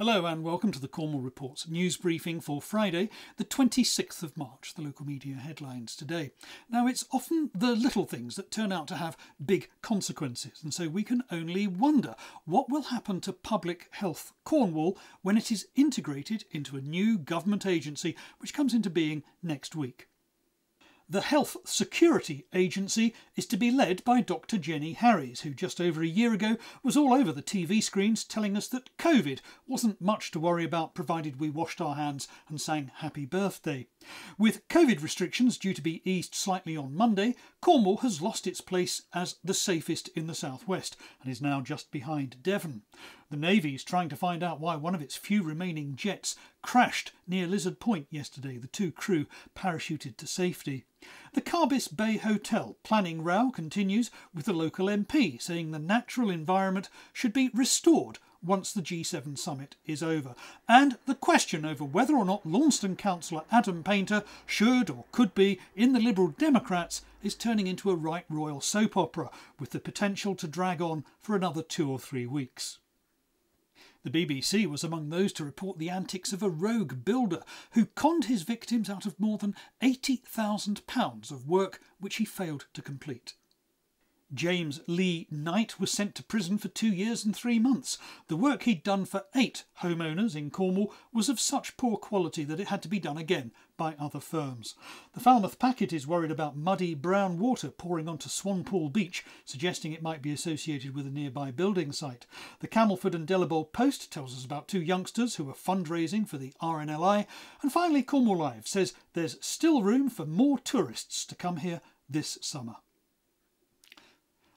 Hello and welcome to the Cornwall Reports news briefing for Friday, the 26th of March, the local media headlines today. Now, it's often the little things that turn out to have big consequences, and so we can only wonder what will happen to Public Health Cornwall when it is integrated into a new government agency which comes into being next week. The Health Security Agency is to be led by Dr. Jenny Harries, who just over a year ago was all over the TV screens telling us that COVID wasn't much to worry about provided we washed our hands and sang happy birthday. With COVID restrictions due to be eased slightly on Monday, Cornwall has lost its place as the safest in the southwest and is now just behind Devon. The Navy is trying to find out why one of its few remaining jets crashed near Lizard Point yesterday. The two crew parachuted to safety. The Carbis Bay Hotel planning row continues with the local MP saying the natural environment should be restored once the G7 summit is over. And the question over whether or not Launceston councillor Adam Paynter should or could be in the Liberal Democrats is turning into a right royal soap opera with the potential to drag on for another two or three weeks. The BBC was among those to report the antics of a rogue builder who conned his victims out of more than £80,000 of work which he failed to complete. James Lee Knight was sent to prison for two years and three months. The work he'd done for eight homeowners in Cornwall was of such poor quality that it had to be done again by other firms. The Falmouth Packet is worried about muddy brown water pouring onto Swanpool Beach, suggesting it might be associated with a nearby building site. The Camelford and Delabole Post tells us about two youngsters who are fundraising for the RNLI. And finally, Cornwall Live says there's still room for more tourists to come here this summer.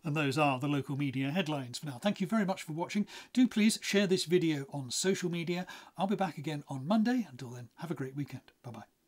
And those are the local media headlines for now. Thank you very much for watching. Do please share this video on social media. I'll be back again on Monday. Until then, have a great weekend. Bye bye.